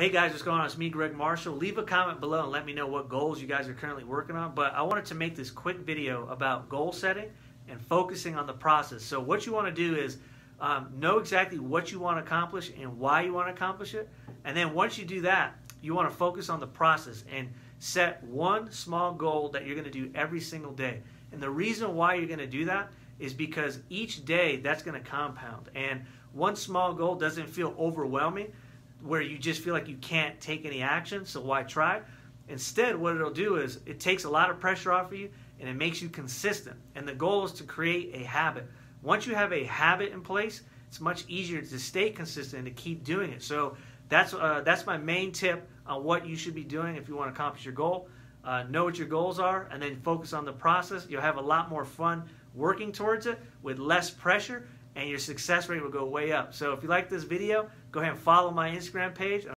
Hey guys, what's going on? It's me, Greg Marshall. Leave a comment below and let me know what goals you guys are currently working on. But I wanted to make this quick video about goal setting and focusing on the process. So what you want to do is um, know exactly what you want to accomplish and why you want to accomplish it. And then once you do that, you want to focus on the process and set one small goal that you're going to do every single day. And the reason why you're going to do that is because each day that's going to compound. And one small goal doesn't feel overwhelming where you just feel like you can't take any action, so why try? Instead, what it'll do is it takes a lot of pressure off of you and it makes you consistent. And the goal is to create a habit. Once you have a habit in place, it's much easier to stay consistent and to keep doing it. So that's uh, that's my main tip on what you should be doing if you want to accomplish your goal. Uh, know what your goals are and then focus on the process. You'll have a lot more fun working towards it with less pressure and your success rate will go way up. So if you like this video, go ahead and follow my Instagram page.